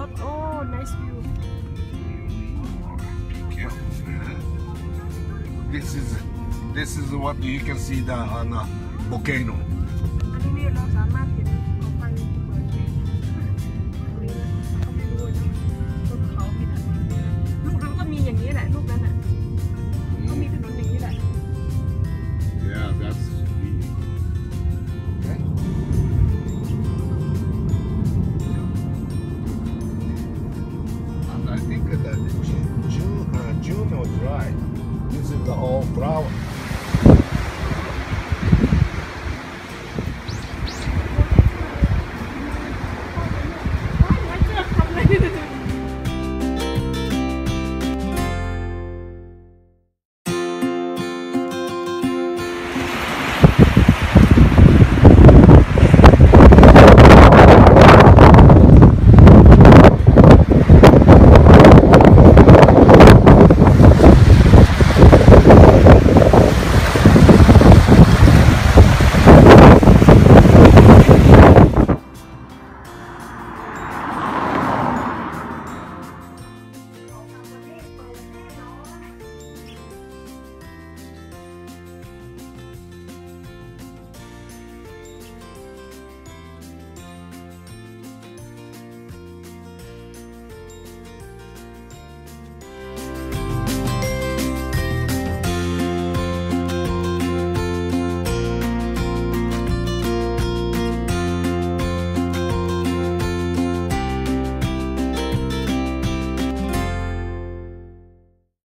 up. Oh, nice view. This is this is what you can see the on a volcano. the whole crowd.